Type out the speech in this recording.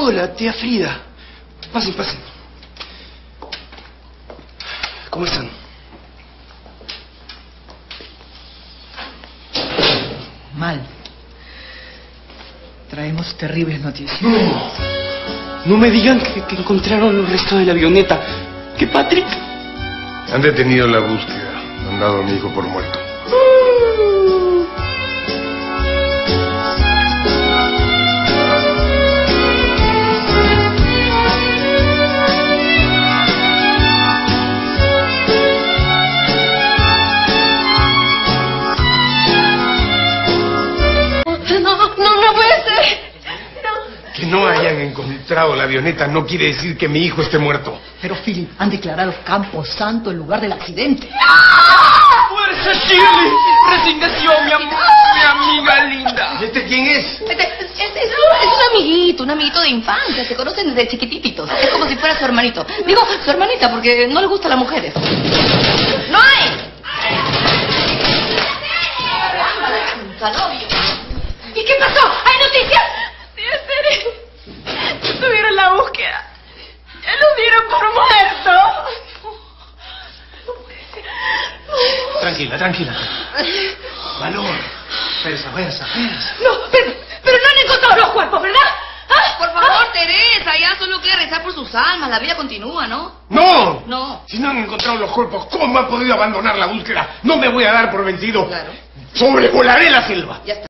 Hola, tía Frida. Pasen, pasen. ¿Cómo están? Mal. Traemos terribles noticias. No. No me digan que, que encontraron el resto de la avioneta. ¿Que Patrick? Han detenido la búsqueda. Han dado a mi hijo por muerto. Que no hayan encontrado la avioneta no quiere decir que mi hijo esté muerto. Pero, Philip, han declarado Campo Santo el lugar del accidente. ¡Fuerza, Shirley! ¡Resignación, mi, am- mi amiga linda! ¿Este quién es? Este, Es, es- es un, es un amiguito, un amiguito de infancia. Se conocen desde chiquititos. Es como si fuera su hermanito. Digo, su hermanita, porque no le gustan las mujeres. ¡No hay! Salobio. ¿Y qué pasó? ¿Hay noticias? Sí, es serio. Detuvieron la búsqueda. Ya lo dieron por muerto. Tranquila, tranquila. Valor. Fuerza, fuerza. No, pero, pero no han encontrado los cuerpos, ¿verdad? ¿Ah? Por favor, Teresa, ya solo queda rezar por sus almas. La vida continúa, ¿no? ¡No! No. Si no han encontrado los cuerpos, ¿cómo han podido abandonar la búsqueda? No me voy a dar por vencido. Claro. Sobrevolaré la selva. Ya está.